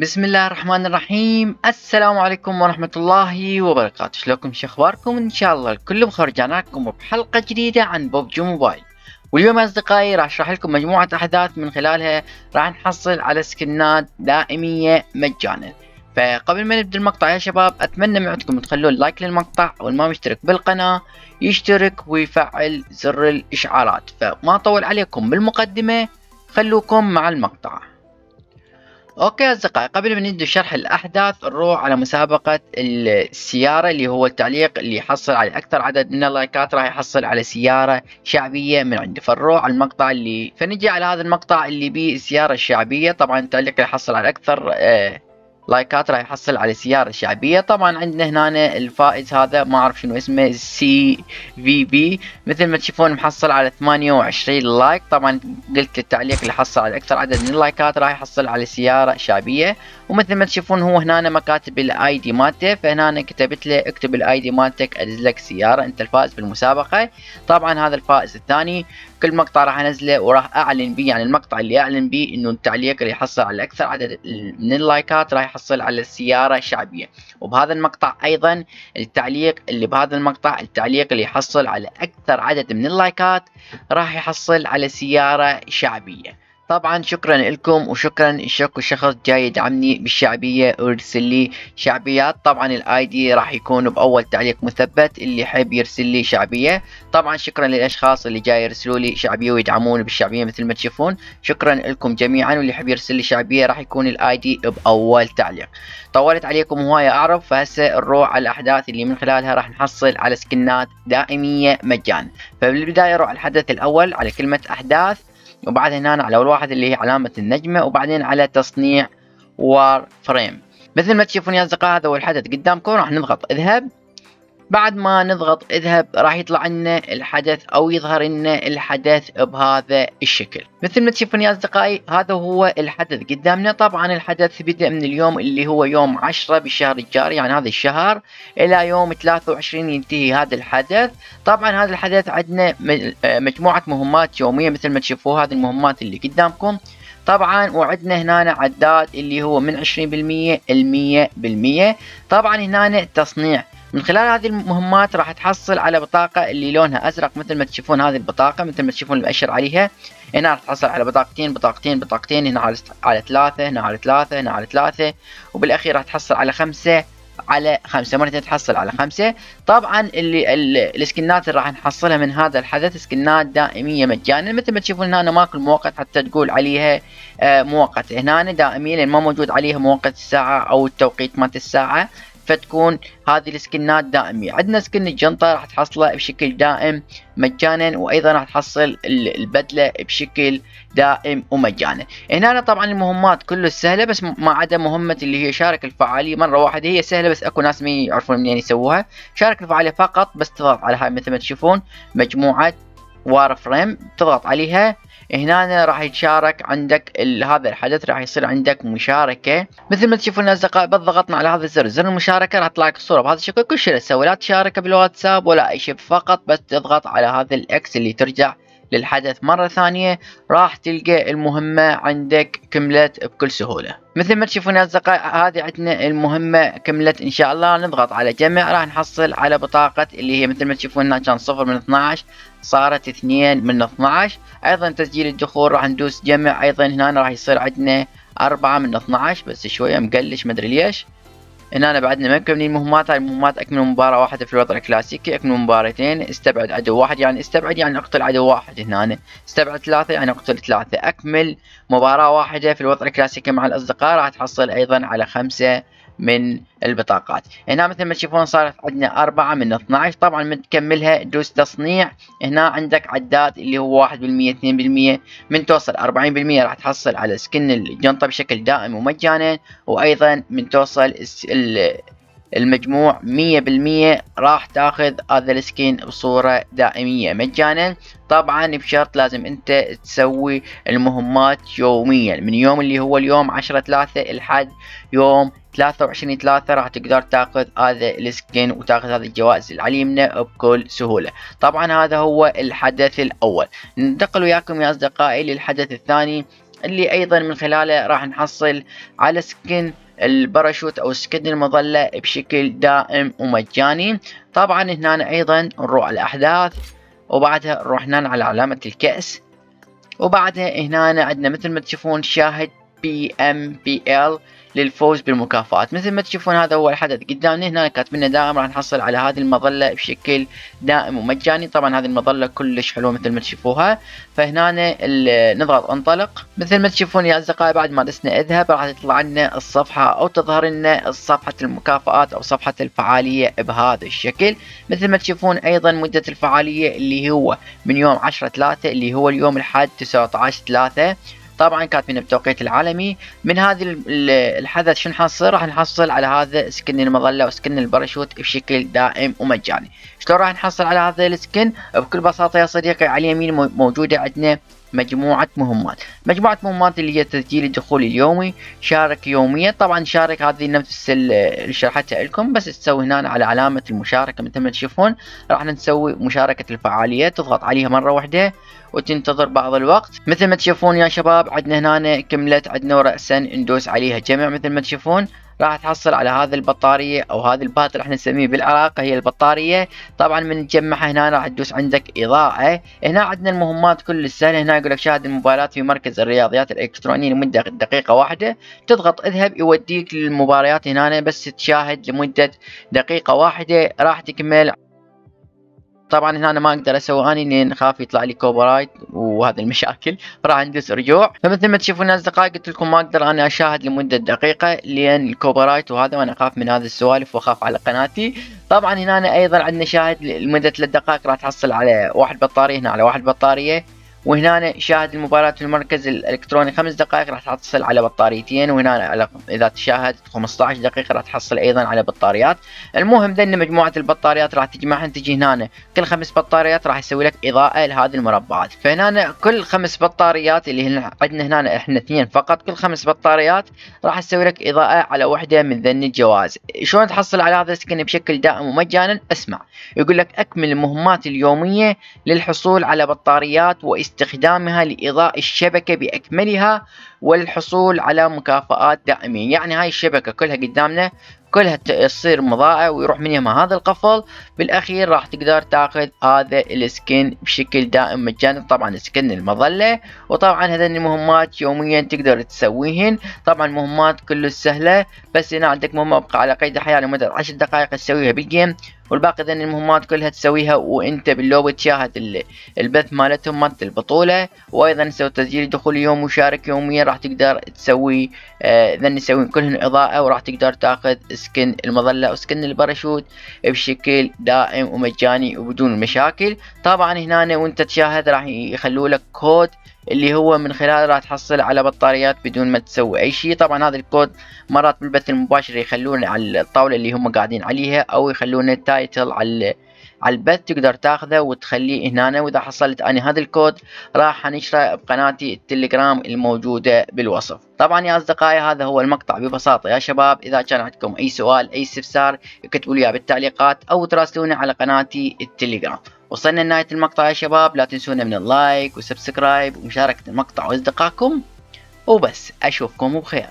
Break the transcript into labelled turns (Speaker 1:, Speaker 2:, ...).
Speaker 1: بسم الله الرحمن الرحيم السلام عليكم ورحمة الله وبركاته شلونكم شو اخباركم ان شاء الله الكل بخير رجعنا لكم بحلقة جديدة عن بوبجي موبايل واليوم اصدقائي راح اشرح لكم مجموعة احداث من خلالها راح نحصل على سكنات دائمية مجانا فقبل ما نبدا المقطع يا شباب اتمنى من عندكم تخلون لايك للمقطع واللي ما مشترك بالقناة يشترك ويفعل زر الاشعارات فما اطول عليكم بالمقدمة خلوكم مع المقطع okay أصدقائي قبل ما نبدأ شرح الأحداث نروح على مسابقة السيارة اللي هو التعليق اللي يحصل على أكثر عدد من اللايكات راح يحصل على سيارة شعبية من عندي فنروح على المقطع اللي فنجي على هذا المقطع اللي بيه السيارة الشعبية. طبعا التعليق يحصل على أكثر آه لايكات راح يحصل على سيارة شعبية. طبعا عندنا هنا الفائز هذا ما أعرف شنو اسمه سي في بي مثل ما تشوفون محصل على 28 like. طبعا قلت التعليق اللي حصل على أكثر عدد من اللايكات راح يحصل على سيارة شعبية. ومثل ما تشوفون هو هنا ما كاتب ال ID مالته فهنا كتبت له اكتب ال ID مالتك ادز لك سيارة أنت الفائز بالمسابقة. طبعا هذا الفائز الثاني كل مقطع راح أنزله وراح أعلن به يعني المقطع اللي اعلن به إنه التعليق اللي يحصل على أكثر عدد من اللايكات راح يحصل على السيارة الشعبية. وبهذا المقطع أيضا التعليق اللي بهذا المقطع التعليق اللي يحصل على أكثر عدد من اللايكات راح يحصل على سيارة شعبية. طبعا شكرا لكم وشكرا شكو شخص جاي يدعمني بالشعبية ويرسل لي شعبيات. طبعا ال ID راح يكون بأول تعليق مثبت اللي يحب يرسل لي شعبية. طبعا شكرا للأشخاص اللي جاي يرسلوا لي شعبية ويدعموني بالشعبية مثل ما تشوفون. شكرا لكم جميعا واللي يحب يرسل لي شعبية راح يكون ال ID بأول تعليق. طولت عليكم هواية أعرف فهسه نروح على الأحداث اللي من خلالها راح نحصل على سكنات دائمية مجانا. فبالبداية نروح على الحدث الأول على كلمة أحداث. وبعدين هنا على أول واحد اللي هي علامة النجمة وبعدين على تصنيع وار فريم. مثل ما تشوفون يا أصدقاء هذا هو الحدث قدامكم راح نضغط اذهب. بعد ما نضغط اذهب راح يطلع لنا الحدث أو يظهر لنا الحدث بهذا الشكل. مثل ما تشوفون يا أصدقائي هذا هو الحدث قدامنا. طبعا الحدث بدأ من اليوم اللي هو يوم 10 بالشهر الجاري يعني هذا الشهر إلى يوم 23 ينتهي هذا الحدث. طبعا هذا الحدث عندنا مجموعة مهمات يومية مثل ما تشوفوا هذه المهمات اللي قدامكم. طبعا وعندنا هنا عداد اللي هو من 20% ل 100% طبعا هنا تصنيع من خلال هذه المهمات راح تحصل على بطاقة اللي لونها أزرق مثل ما تشوفون هذه البطاقة مثل ما تشوفون المؤشر عليها. هنا راح تحصل على بطاقتين بطاقتين بطاقتين هنا على على ثلاثة هنا على ثلاثة هنا على ثلاثة وبالأخير راح تحصل على خمسة على خمسة. مرتين تحصل على خمسة. طبعا اللي السكنات اللي راح نحصلها من هذا الحدث سكنات دائمية مجانا. مثل ما تشوفون هنا ماكو مؤقت حتى تقول عليها مؤقتة هنا دائمية لأن ما موجود عليها مؤقت الساعة أو التوقيت مالت الساعة. فتكون هذه السكنات دائمية عندنا سكن الجنطة راح تحصله بشكل دائم مجانا وأيضا راح تحصل البدلة بشكل دائم ومجانا. هنا طبعا المهمات كله سهلة بس ما عدا مهمة اللي هي شارك الفعالية. مرة واحدة هي سهلة بس أكو ناس ما يعرفون منين يسووها. شارك الفعالية فقط بس تضغط على هاي مثل ما تشوفون مجموعة Warframe تضغط عليها. هنا راح يتشارك عندك هذا الحدث راح يصير عندك مشاركة. مثل ما تشوفون اصدقاء بس ضغطنا على هذا الزر. زر المشاركة راح تطلع لك الصورة بهذا الشكل. كل شيء تسوي لا تشارك بالواتساب ولا أي شيء فقط بس تضغط على هذا ال X اللي ترجع للحدث مرة ثانية راح تلقى المهمة عندك كملت بكل سهولة. مثل ما تشوفون يا أصدقاء هذه عندنا المهمة كملت إن شاء الله نضغط على جمع راح نحصل على بطاقة اللي هي مثل ما تشوفون هنا كان صفر من 12 صارت اثنين من 12 أيضا تسجيل الدخول راح ندوس جمع أيضا هنا راح يصير عندنا أربعة من 12 بس شوية مقلش مدري ليش. هنا أنا بعدنا ما مكملين المهمات هاي المهمات اكمل مباراة واحدة في الوضع الكلاسيكي. اكمل مباراتين. استبعد عدو واحد. يعني استبعد يعني اقتل عدو واحد هنا استبعد ثلاثة يعني اقتل ثلاثة. أكمل مباراة واحدة في الوضع الكلاسيكي مع الأصدقاء. راح تحصل أيضا على خمسة من البطاقات. هنا مثل ما تشوفون صارت عندنا أربعة من 12 طبعا من تكملها دوس تصنيع. هنا عندك عداد اللي هو واحد بالمية اثنين بالمية. من توصل أربعين بالمية راح تحصل على سكن الجنطة بشكل دائم ومجانا. وأيضا من توصل المجموع مية بالمية راح تاخذ هذا السكين بصورة دائمية. مجانا طبعا بشرط لازم انت تسوي المهمات يوميا. من يوم اللي هو اليوم عشرة ثلاثة لحد يوم ثلاثة وعشرين ثلاثة راح تقدر تاخذ هذا ال skin وتاخذ هذه الجوائز اليمنى بكل سهولة. طبعا هذا هو الحدث الأول. ننتقل وياكم يا أصدقائي للحدث الثاني اللي أيضا من خلاله راح نحصل على skin ال parachute أو skin المظلة بشكل دائم ومجاني. طبعا هنا أيضا نروح على الأحداث وبعدها نروح هنا على علامة الكأس. وبعدها هنا عندنا مثل ما تشوفون شاهد PMPL للفوز بالمكافآت. مثل ما تشوفون هذا هو الحدث. قدامنا هنا كاتبين دائما راح نحصل على هذه المظلة بشكل دائم ومجاني. طبعا هذه المظلة كلش حلوة مثل ما تشوفوها. فهنا نضغط انطلق. مثل ما تشوفون يا أصدقائي بعد ما دسنا اذهب راح تطلع لنا الصفحة أو تظهر لنا صفحة المكافآت أو صفحة الفعالية بهذا الشكل. مثل ما تشوفون أيضا مدة الفعالية اللي هو من يوم 10 3 اللي هو اليوم الحد 19 3 طبعا كاتبين بالتوقيت العالمي. من هذه الحدث شو نحصل راح نحصل على هذا سكن المظلة وسكن الباراشوت بشكل دائم ومجاني. شلون راح نحصل على هذا السكن؟ بكل بساطة يا صديقي على اليمين موجودة عندنا مجموعة مهمات. مجموعة مهمات اللي هي تسجيل الدخول اليومي شارك يوميا. طبعا شارك هذه نفس اللي شرحتها لكم بس تسوي هنا على علامة المشاركة. مثل ما تشوفون راح نسوي مشاركة الفعالية. تضغط عليها مرة واحدة وتنتظر بعض الوقت. مثل ما تشوفون يا شباب عندنا هنا كملت عندنا رأسا ندوس عليها جمع. مثل ما تشوفون راح تحصل على هذه البطارية أو هذا البات راح نسميه بالعراق هي البطارية. طبعا من تجمعها هنا راح تدوس عندك إضاءة. هنا عندنا المهمات كل السهلة هنا يقول لك شاهد المباريات في مركز الرياضيات الإلكترونية لمدة دقيقة واحدة. تضغط اذهب يوديك للمباريات هنا بس تشاهد لمدة دقيقة واحدة. راح تكمل طبعا هنا أنا ما أقدر أسوي أني لأن خاف يطلع لي copyright وهذه المشاكل. فراح ندوس رجوع. فمثل ما تشوفون أصدقائي قلت لكم ما أقدر أنا أشاهد لمدة دقيقة لأن ال copyright وهذا وأنا أخاف من هذه السوالف وأخاف على قناتي. طبعا هنا أيضا عندنا شاهد لمدة ثلاث دقائق راح تحصل على واحد بطارية هنا على واحد بطارية. وهنا شاهد المباراة في المركز الإلكتروني خمس دقائق راح تحصل على بطاريتين وهنا إذا تشاهد 15 دقيقة راح تحصل أيضا على بطاريات. المهم ذن مجموعة البطاريات راح تجمعها تجي هنا كل خمس بطاريات راح يسوي لك إضاءة لهذه المربعات. فهنا كل خمس بطاريات اللي عندنا هنا إحنا اثنين فقط كل خمس بطاريات راح تسوي لك إضاءة على وحدة من ذن الجواز. شلون تحصل على هذا السكن بشكل دائم ومجانا؟ اسمع. يقول لك أكمل المهمات اليومية للحصول على بطاريات واستخدام استخدامها لإضاءة الشبكة بأكملها والحصول على مكافآت دائمية يعني هاي الشبكة كلها قدامنا كلها تصير مضاءة ويروح من يمها. هذا القفل بالأخير راح تقدر تاخذ هذا السكن بشكل دائم مجانا. طبعا سكن المظلة وطبعا هذين المهمات يوميا تقدر تسويهن. طبعا مهمات كله سهلة بس هنا عندك مهمة ابقى على قيد الحياة. لمدة عشر دقائق تسويها بالجيم. والباقي ذن المهمات كلها تسويها وإنت باللوب تشاهد البث مالتهم مالت البطولة. وأيضا تسوي تسجيل دخول يوم مشارك يوميا راح تقدر تسوي آه ذن يسوين كلهن إضاءة وراح تقدر تأخذ سكن المظلة أو سكن الباراشوت بشكل دائم ومجاني وبدون مشاكل. طبعا هنا وإنت تشاهد راح يخلوا لك كود اللي هو من خلاله راح تحصل على بطاريات بدون ما تسوي أي شيء. طبعا هذا الكود مرات بالبث المباشر يخلون على الطاولة اللي هم قاعدين عليها أو يخلون ال title على على البث تقدر تاخذه وتخليه هنا. وإذا حصلت أنا هذا الكود راح انشره بقناتي التليجرام الموجودة بالوصف. طبعا يا أصدقائي هذا هو المقطع ببساطة. يا شباب إذا كان عندكم أي سؤال أي استفسار اكتبوا لي بالتعليقات أو تراسلوني على قناتي التليجرام وصلنا لنهاية المقطع يا شباب. لا تنسونا من ال like و subscribe ومشاركة المقطع وأصدقائكم. وبس أشوفكم بخير.